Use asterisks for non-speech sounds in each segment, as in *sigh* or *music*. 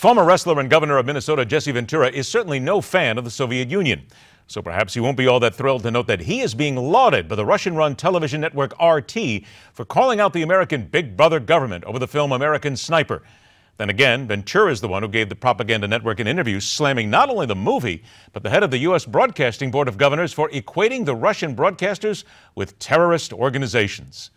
Former wrestler and governor of Minnesota Jesse Ventura is certainly no fan of the Soviet Union. So perhaps he won't be all that thrilled to note that he is being lauded by the Russian run television network RT for calling out the American Big Brother government over the film American Sniper. Then again, Ventura is the one who gave the propaganda network an interview slamming not only the movie, but the head of the U.S. Broadcasting Board of Governors for equating the Russian broadcasters with terrorist organizations.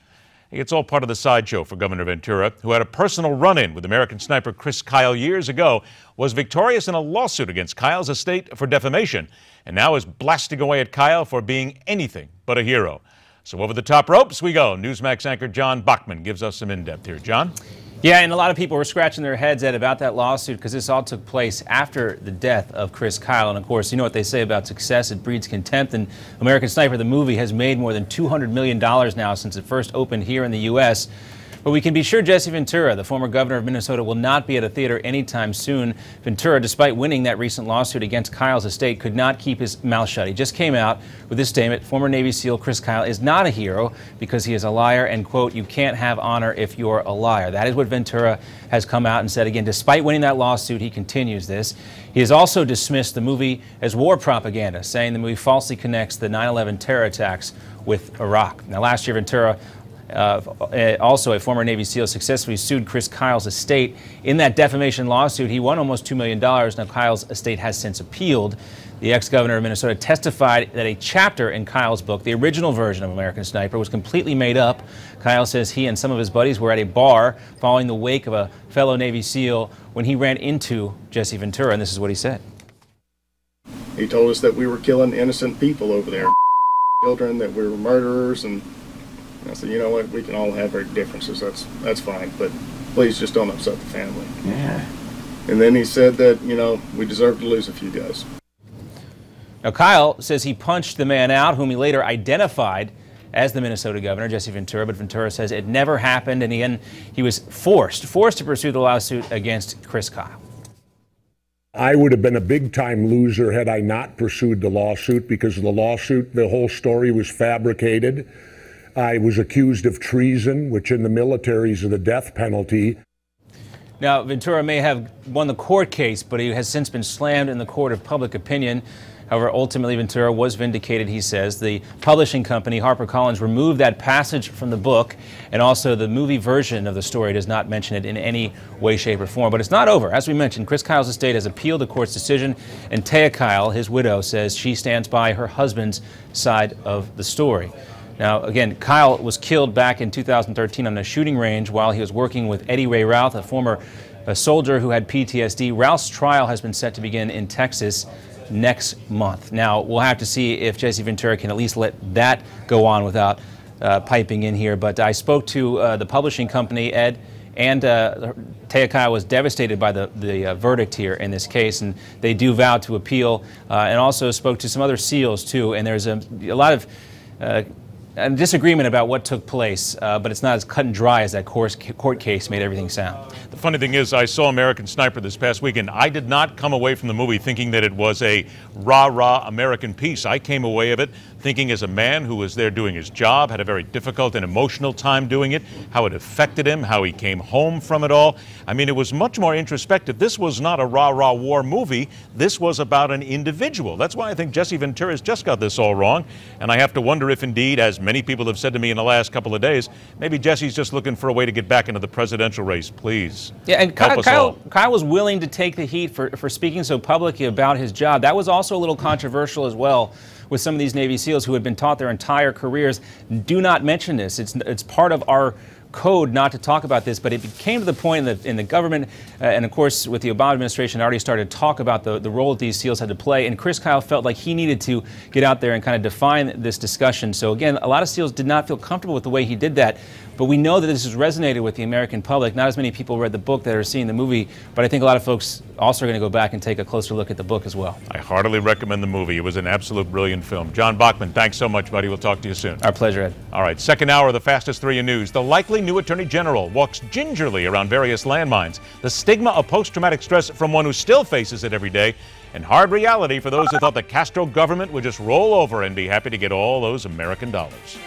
It's all part of the sideshow for Governor Ventura, who had a personal run in with American sniper Chris Kyle years ago, was victorious in a lawsuit against Kyle's estate for defamation, and now is blasting away at Kyle for being anything but a hero. So over the top ropes we go. Newsmax anchor John Bachman gives us some in depth here. John? Yeah, and a lot of people were scratching their heads at about that lawsuit because this all took place after the death of Chris Kyle. And of course, you know what they say about success, it breeds contempt. And American Sniper, the movie, has made more than $200 million now since it first opened here in the U.S. But we can be sure Jesse Ventura, the former governor of Minnesota, will not be at a theater anytime soon. Ventura, despite winning that recent lawsuit against Kyle's estate, could not keep his mouth shut. He just came out with this statement. Former Navy SEAL Chris Kyle is not a hero because he is a liar and, quote, you can't have honor if you're a liar. That is what Ventura has come out and said again. Despite winning that lawsuit, he continues this. He has also dismissed the movie as war propaganda, saying the movie falsely connects the 9 11 terror attacks with Iraq. Now, last year, Ventura uh, uh, also a former Navy SEAL, successfully sued Chris Kyle's estate. In that defamation lawsuit, he won almost $2 million. Now, Kyle's estate has since appealed. The ex-governor of Minnesota testified that a chapter in Kyle's book, the original version of American Sniper, was completely made up. Kyle says he and some of his buddies were at a bar following the wake of a fellow Navy SEAL when he ran into Jesse Ventura, and this is what he said. He told us that we were killing innocent people over there, *laughs* children, that we were murderers, and I said, you know what, we can all have our differences. That's that's fine, but please just don't upset the family. Yeah. And then he said that you know we deserve to lose a few guys. Now Kyle says he punched the man out, whom he later identified as the Minnesota governor, Jesse Ventura, but Ventura says it never happened, and he, he was forced, forced to pursue the lawsuit against Chris Kyle. I would have been a big time loser had I not pursued the lawsuit because the lawsuit, the whole story was fabricated. I was accused of treason, which in the military is the death penalty. Now, Ventura may have won the court case, but he has since been slammed in the court of public opinion. However, ultimately, Ventura was vindicated, he says. The publishing company, HarperCollins, removed that passage from the book, and also the movie version of the story does not mention it in any way, shape, or form. But it's not over. As we mentioned, Chris Kyle's estate has appealed the court's decision, and Taya Kyle, his widow, says she stands by her husband's side of the story. Now, again, Kyle was killed back in 2013 on a shooting range while he was working with Eddie Ray Routh, a former a soldier who had PTSD. Routh's trial has been set to begin in Texas next month. Now, we'll have to see if Jesse Ventura can at least let that go on without uh, piping in here. But I spoke to uh, the publishing company, Ed, and uh, Taya Kyle was devastated by the, the uh, verdict here in this case, and they do vow to appeal, uh, and also spoke to some other SEALs, too. And there's a, a lot of uh, a disagreement about what took place, uh, but it's not as cut and dry as that court case made everything sound. The funny thing is, I saw American Sniper this past weekend. I did not come away from the movie thinking that it was a rah rah American piece. I came away of it thinking as a man who was there doing his job, had a very difficult and emotional time doing it, how it affected him, how he came home from it all. I mean, it was much more introspective. This was not a rah rah war movie. This was about an individual. That's why I think Jesse Ventura's just got this all wrong. And I have to wonder if indeed, as many people have said to me in the last couple of days, maybe Jesse's just looking for a way to get back into the presidential race. Please. Yeah, and Kyle, Kyle, Kyle, was willing to take the heat for, for speaking so publicly about his job. That was also a little controversial as well with some of these Navy SEALs who had been taught their entire careers. Do not mention this. It's, it's part of our code not to talk about this, but it came to the point in the, in the government, uh, and of course with the Obama administration, already started to talk about the, the role that these SEALs had to play, and Chris Kyle felt like he needed to get out there and kind of define this discussion. So again, a lot of SEALs did not feel comfortable with the way he did that. But we know that this has resonated with the American public. Not as many people read the book that are seeing the movie, but I think a lot of folks also are going to go back and take a closer look at the book as well. I heartily recommend the movie. It was an absolute brilliant film. John Bachman, thanks so much, buddy. We'll talk to you soon. Our pleasure, Ed. All right, second hour of the fastest three in news. The likely new Attorney General walks gingerly around various landmines. The stigma of post-traumatic stress from one who still faces it every day and hard reality for those who thought the Castro government would just roll over and be happy to get all those American dollars.